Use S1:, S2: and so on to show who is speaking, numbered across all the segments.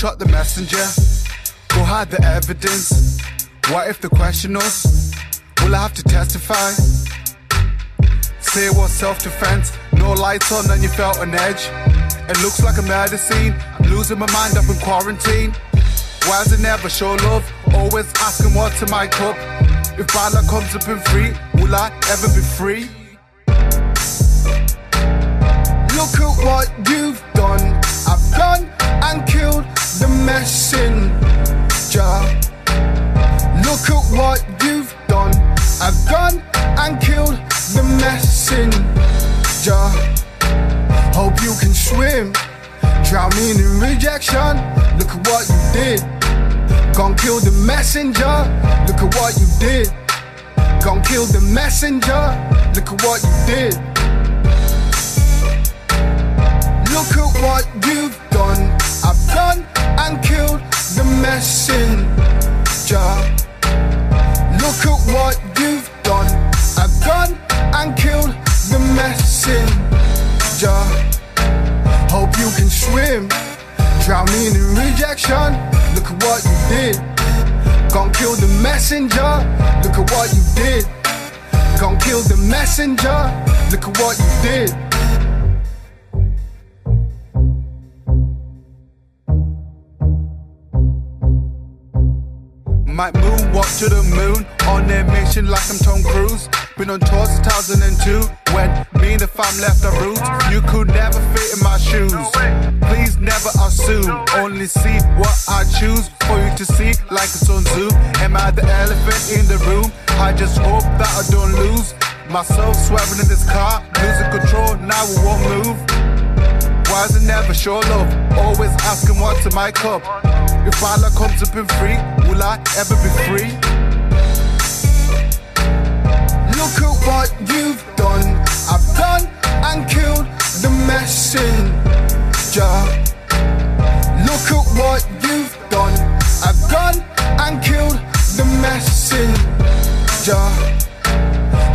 S1: shot the messenger? Who had the evidence? What if the question us? Will I have to testify? Say it was self-defense, no lights on and you felt an edge. It looks like a murder scene. I'm losing my mind up in quarantine. Why does it never show love? Always asking what's in my cup. If Bala comes up in free, will I ever be free? Messenger. Hope you can swim, drowning in rejection. Look at what you did. Gone kill the messenger. Look at what you did. Gone kill the messenger. Look at what you did. Look at what you've swim, drowning in rejection. Look at what you did. Gone kill the messenger. Look at what you did. Gone kill the messenger. Look at what you did. Might moonwalk to the moon on their mission like I'm Tom Cruise. Been on tour since 2002 when me and the fam left our roots. You could never fit in my shoes. Never assume. Only see what I choose for you to see like it's on Zoom. Am I the elephant in the room? I just hope that I don't lose myself swerving in this car, losing control. Now we won't move. Why is it never show love? Always asking what's in my cup. If Allah comes up in free, will I ever be free?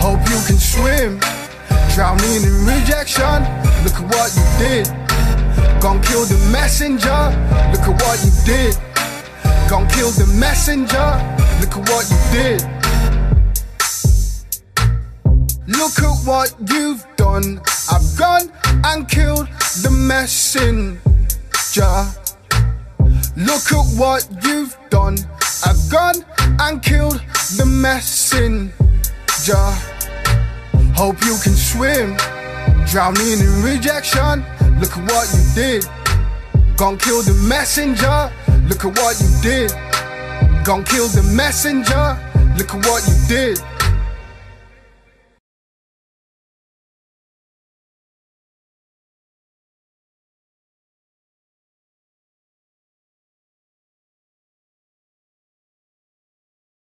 S1: Hope you can swim, drowning in rejection. Look at what you did. Gone kill the messenger. Look at what you did. Gone kill the messenger. Look at what you did. Look at what you've done. I've gone and killed the messenger. Look at what you've done. I've gone and killed the messenger. Hope you can swim, drowning in rejection. Look at what you did. Gone kill the messenger. Look at what you did. Gone kill the messenger. Look at what you did.